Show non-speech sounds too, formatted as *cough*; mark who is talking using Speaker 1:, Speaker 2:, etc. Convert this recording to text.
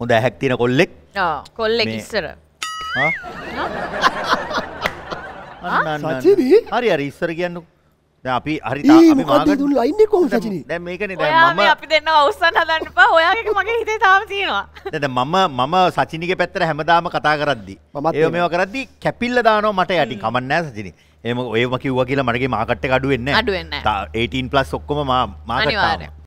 Speaker 1: හොඳ ඇහැක් තියෙන කොල්ලෙක්
Speaker 2: කොල්ලෙක්
Speaker 1: මේ-
Speaker 2: ඉස්සර
Speaker 1: ආ? *laughs* අන්න, අන්න, අන්න.
Speaker 3: සචිනී?
Speaker 1: හරි හරි ඉස්සර කියන්නු දැන් අපි හරි තා-
Speaker 3: ඒ
Speaker 1: අපි
Speaker 3: මොකක්ද
Speaker 1: මාගට-
Speaker 3: දුන්න ලයින් එක කොහොමද සචිනී?
Speaker 1: දැන් මේකනේ
Speaker 2: ඔයා
Speaker 1: දැන්
Speaker 2: මේ
Speaker 1: මම
Speaker 2: අපි දෙන්න අවස්සන් හදන්න පා ඔයාගේ මගේ හිතේ තාම තියෙනවා
Speaker 1: දැන් දැන් මම මම සචිනිගේ පැත්තට හැමදාම කතා කරද්දි
Speaker 3: මමත්
Speaker 1: ඒ
Speaker 3: එහෙමයි.
Speaker 1: මේවා කරද්දි කැපිල්ල දානවා මට යටි කමක් නැහැ සචිනි එහෙම ඔයම කිව්වා කියලා මටගේ මාකට් එක අඩු වෙන්නේ නැහැ.
Speaker 2: අඩු වෙන්නේ නැහැ.
Speaker 1: තා- 18 ප්ලස් ඔක්කොම මා මාකට්
Speaker 2: අනිවාර්යෙන්.